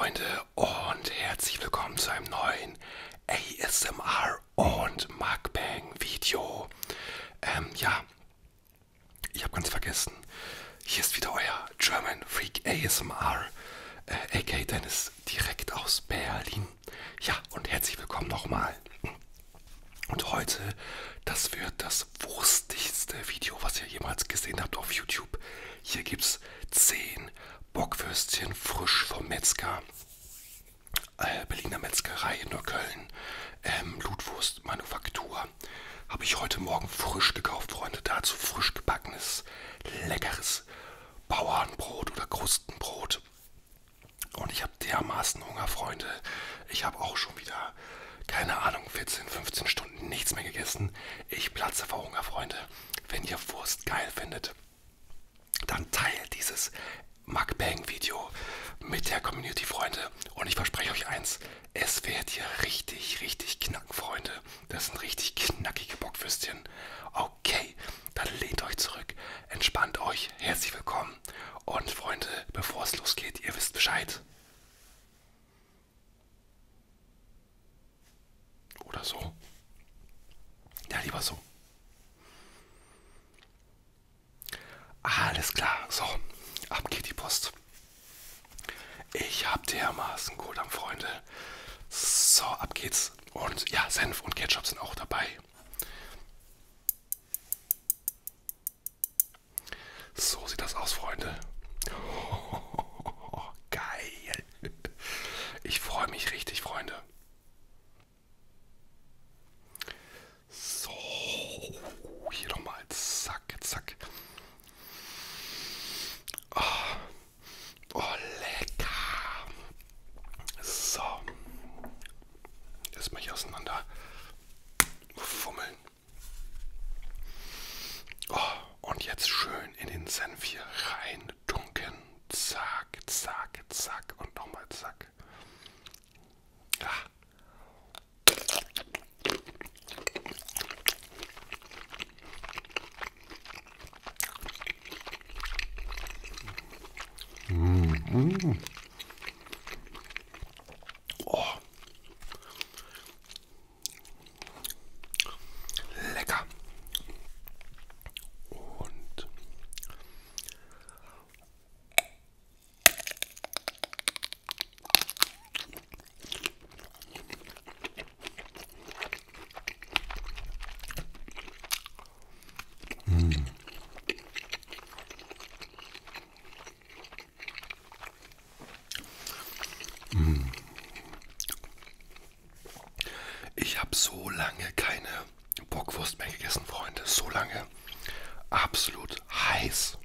Freunde und herzlich willkommen zu einem neuen ASMR und Mugbang Video. Ähm, ja, ich habe ganz vergessen, hier ist wieder euer German Freak ASMR, äh, aka Dennis, direkt aus Berlin. Ja, und herzlich willkommen nochmal. Und heute, das wird das wurstigste Video, was ihr jemals gesehen habt auf YouTube. Hier gibt es 10 Bockwürstchen frisch vom Metzger. Äh, Berliner Metzgerei in Neukölln. Ähm, Blutwurstmanufaktur. Habe ich heute Morgen frisch gekauft, Freunde. Dazu frisch gebackenes, leckeres Bauernbrot oder Krustenbrot. Und ich habe dermaßen Hunger, Freunde. Ich habe auch schon wieder, keine Ahnung, 14, 15 Stunden nichts mehr gegessen. Ich platze vor Hunger, Freunde. Wenn ihr Wurst geil findet, dann teilt dieses Mukbang-Video mit der Community, Freunde. Und ich verspreche euch eins, es wird hier richtig, richtig knacken, Freunde. Das sind richtig knackige Bockwürstchen. Okay, dann lehnt euch zurück, entspannt euch, herzlich willkommen. Und Freunde, bevor es losgeht, ihr wisst Bescheid. Oder so. Ja, lieber so. Alles klar, so, ab geht die Post. Ich hab dermaßen am Freunde. So, ab geht's. Und ja, Senf und Ketchup sind auch dabei. So sieht das aus, Freunde. Oh, geil. Ich freue mich richtig, Freunde. So, hier nochmal. Zack, zack. Oh, oh, lecker. So. Erstmal hier auseinander fummeln. Oh, und jetzt schön in den Senf hier rein dunkeln. Zack, zack, zack und nochmal zack. so lange keine Bockwurst mehr gegessen, Freunde. So lange absolut heiß.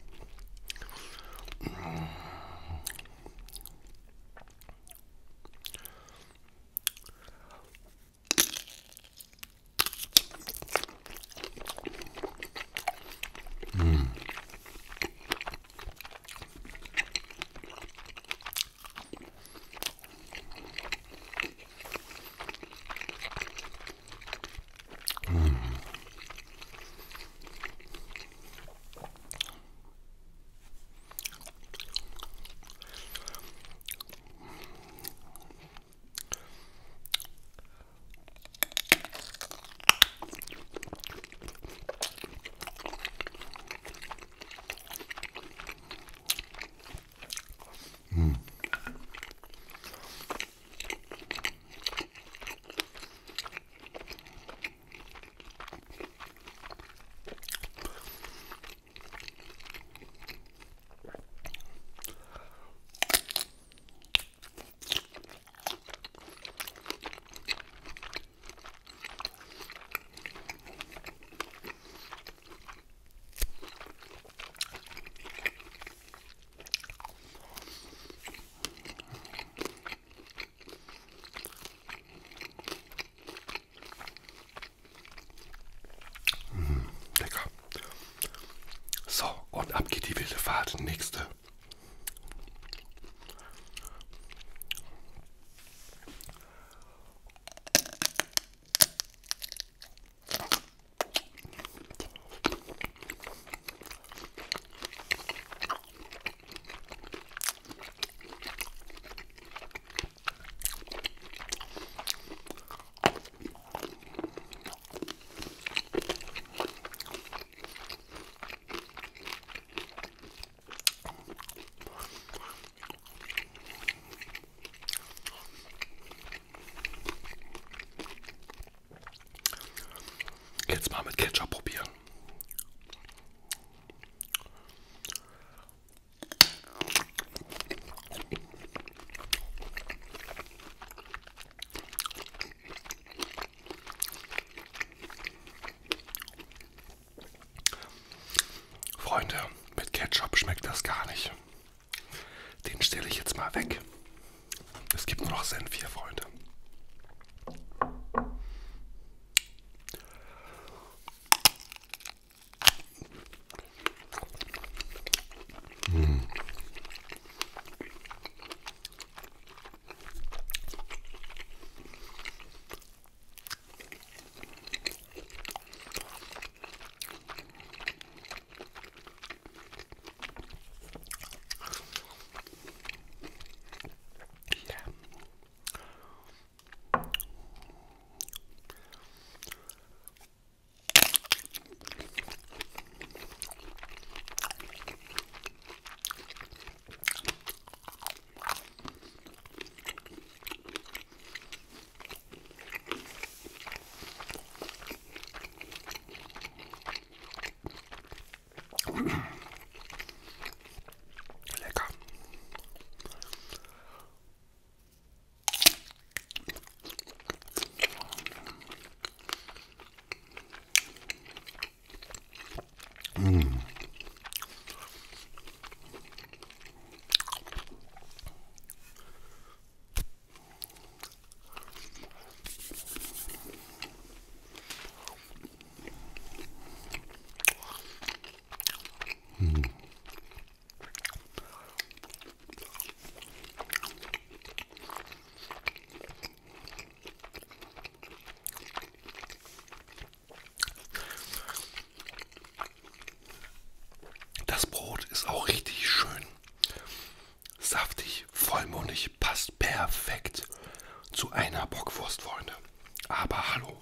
schmeckt das gar nicht. Den stelle ich jetzt mal weg. Es gibt nur noch Senf hier, Freunde. Perfekt zu einer Bockwurst, Freunde. Aber hallo.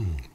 Mm.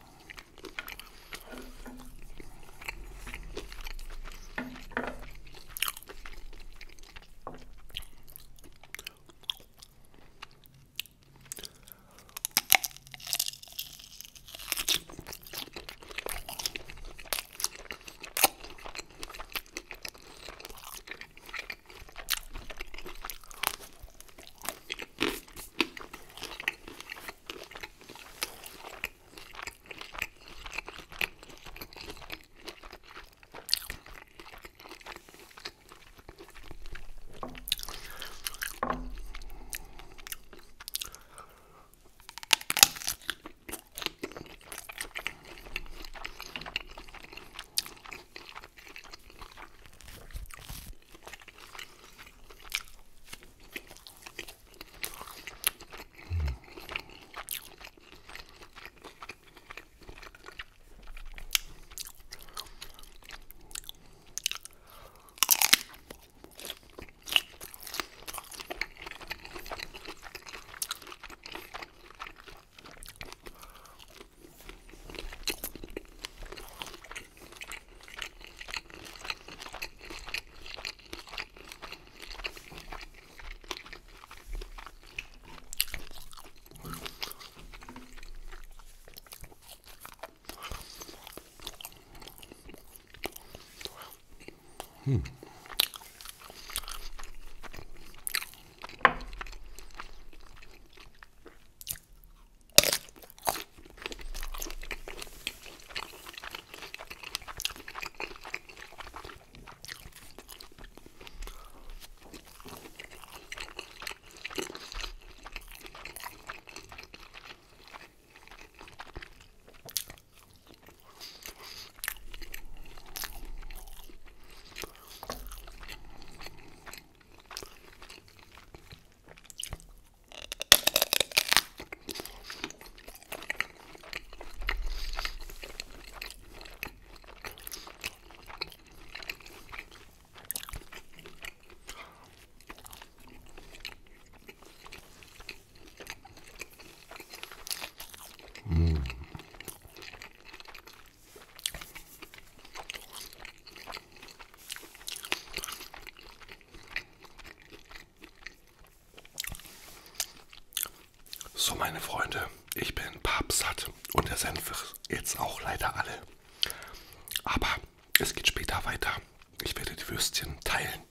Hmm. meine Freunde, ich bin papsatt und der Senf ist jetzt auch leider alle. Aber es geht später weiter. Ich werde die Würstchen teilen.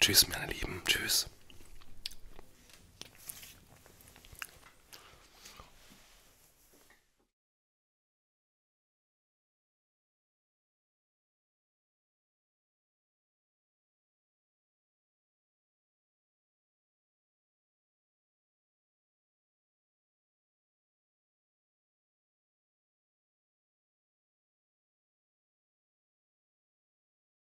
Tschüss, Mel.